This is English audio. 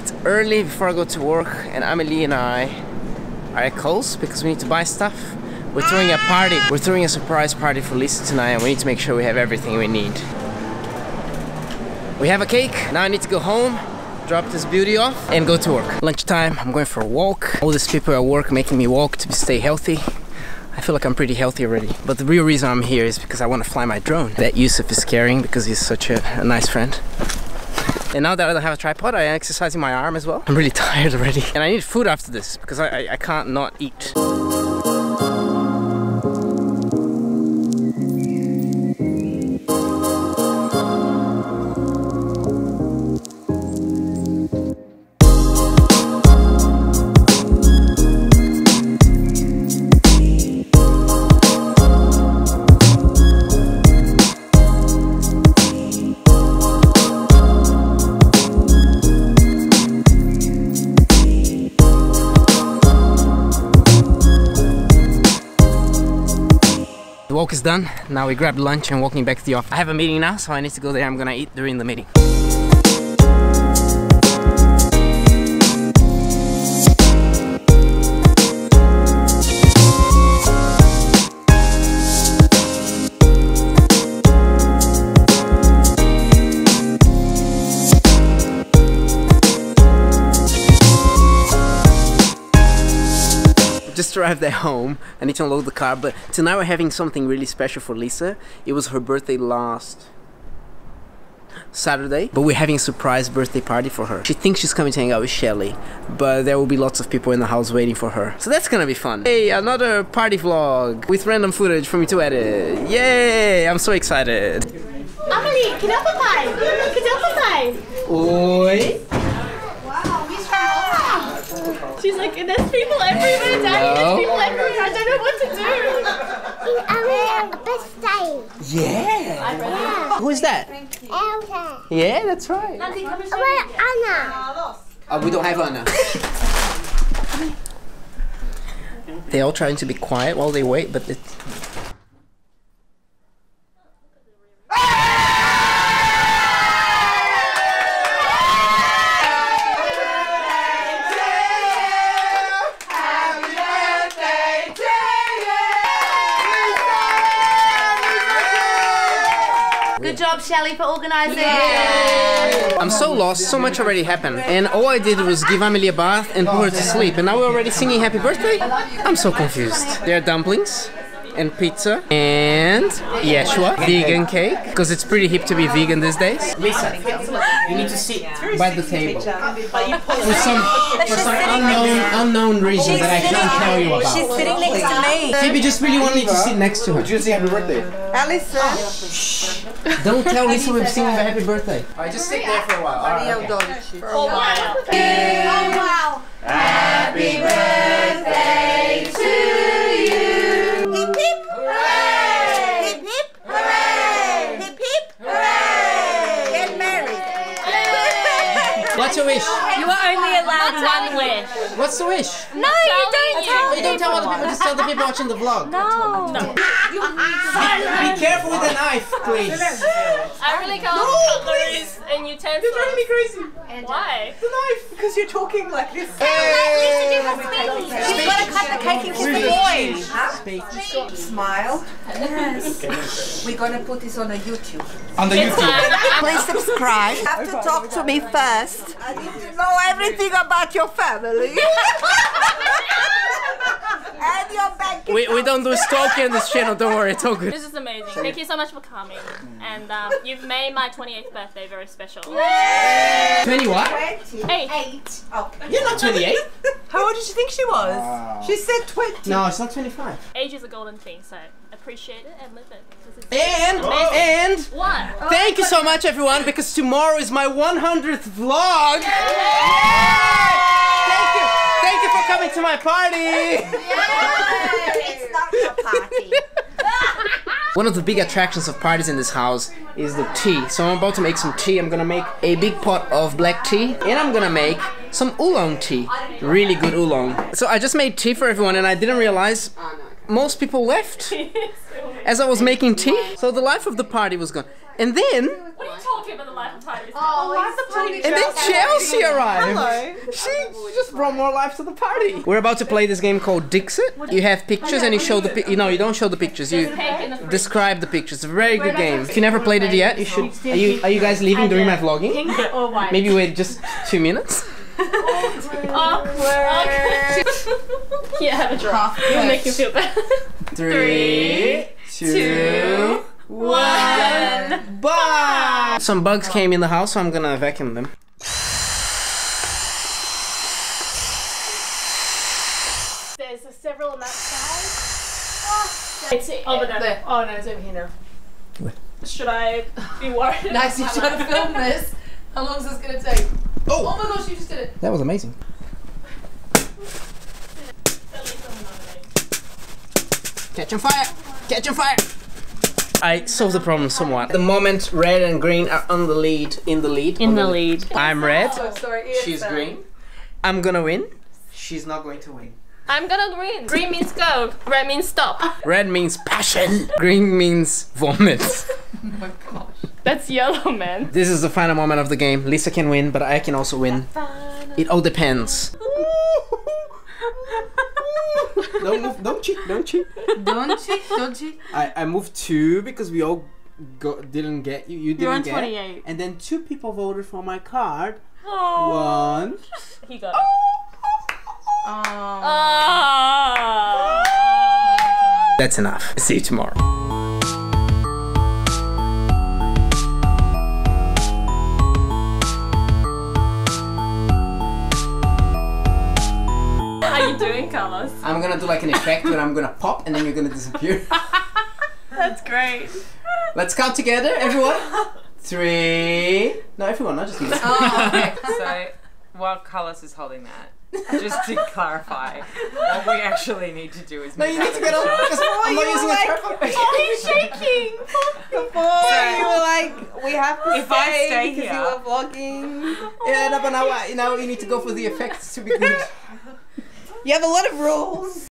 It's early before I go to work, and Amelie and I are at Coles because we need to buy stuff. We're throwing a party. We're throwing a surprise party for Lisa tonight, and we need to make sure we have everything we need. We have a cake. Now I need to go home, drop this beauty off, and go to work. Lunchtime, I'm going for a walk. All these people at work making me walk to stay healthy. I feel like I'm pretty healthy already. But the real reason I'm here is because I want to fly my drone that Yusuf is carrying because he's such a, a nice friend. And now that I don't have a tripod, I am exercising my arm as well. I'm really tired already. And I need food after this because I, I, I can't not eat. The walk is done. Now we grabbed lunch and walking back to the office. I have a meeting now, so I need to go there. I'm gonna eat during the meeting. just arrived at home. I need to unload the car, but tonight we're having something really special for Lisa. It was her birthday last Saturday, but we're having a surprise birthday party for her. She thinks she's coming to hang out with Shelly, but there will be lots of people in the house waiting for her. So that's gonna be fun. Hey, another party vlog with random footage for me to edit. Yay! I'm so excited. Amelie, kenapa pai? Kenapa pai? Oi. She's like, there's people everywhere, Daddy. No. There's people everywhere. I don't know what to do. Yeah. Yeah. Who is that? Elsa. Yeah, that's right. Nanti, come and show Where. Anna? Oh, we don't have Anna. They're all trying to be quiet while they wait, but it's. Job, Shelly, for organising. I'm so lost, so much already happened. And all I did was give Amelie a bath and put her to sleep. And now we're already singing happy birthday? I'm so confused. There are dumplings and pizza and Yeshua vegan cake because it's pretty hip to be vegan these days. Lisa, you need to sit by the table for some for some unknown unknown reason that I can't tell you about. She's sitting next to me. Phoebe just really wanted me to sit next to her. Did you say happy birthday? Alison. Don't tell Lisa we've seen the happy birthday. Alright, just sit there for a while. Alright, okay. Oh, wow. Oh wow. Hip What's your wish? You are only allowed one wish. What's the wish? No, you don't Oh, tell you don't tell other people, just tell the people watching the vlog. No. Be careful with the knife, please. I really can't no, cutleries and utensils. You're driving me crazy. Uh, Why? The knife, because you're talking like this. She's got to cut the cake into the boy. Smile. Yes. We're going to put this on a YouTube. On the YouTube. Please subscribe. You have to talk to me first. I need to know everything about your family. And your bank We, we don't do stalking on this channel, don't worry, it's all good. This is amazing. Thank you so much for coming. And um, you've made my 28th birthday very special. 20 what? Twenty eight. Oh, You're not 28. How old did you think she was? She said 20. No, it's not 25. age is a golden thing, so appreciate it and live it. it's- And, and, What? thank you so much everyone, because tomorrow is my 100th vlog. Thank you, thank you for coming to my party. It's not your party. One of the big attractions of parties in this house is the tea. So I'm about to make some tea. I'm gonna make a big pot of black tea and I'm gonna make some oolong tea. Really good oolong. So I just made tea for everyone and I didn't realize most people left as I was making tea. So the life of the party was gone. And then What are you talking about the life of party? And then Chelsea arrived. She just brought more life to the party. We're about to play this game called Dixit. You have pictures and you show the pi- you know you don't show the pictures. You Cake in the fridge. describe the pictures. It's a very good game. If you never played it yet, you should. Are you are you guys leaving during my vlogging? Pink or white? Maybe wait just two minutes. Awkward. yeah, have a drop. It'll make you feel better. Three, two, one. Bye. Some bugs came in the house, so I'm gonna vacuum them. There's a several on that side. Ah, oh, It's over there. Oh no, it's over here now. Should I be worried? Nice, you're trying to film this. How long is this gonna take? Oh. Oh my gosh, you just did it. That was amazing. Catch on fire! Catch on fire! I solved the problem somewhat. The moment red and green are on the lead, in the lead. In on the lead. I'm red. Oh, sorry. She's green. I'm gonna win. She's not going to win. I'm gonna green. Green means go. Red means stop. Red means passion. Green means vomit. My gosh, That's yellow, man. this is the final moment of the game. Lisa can win, but I can also win. It all depends. Don't move, don't cheat, don't cheat. Don't cheat, don't cheat. I, I moved two because we all go, didn't get you. You didn't You're on get. 28. And then two people voted for my card. Oh. One. He got it. Oh. Oh. That's enough. See you tomorrow. You doing, Carlos? I'm gonna do like an effect where I'm gonna pop and then you're gonna disappear. That's great. Let's count together, everyone. Three. No, everyone, not just me. Oh, okay. So, while Carlos is holding that, just to clarify, what we actually need to do is No, you need to get on because I'm oh, not using a tripod. He's shaking. Before you were like, we have to If I stay stay because here- you were vlogging. Yeah, no, but now, I- now you need to go for the effects to be good. You have a lot of rules.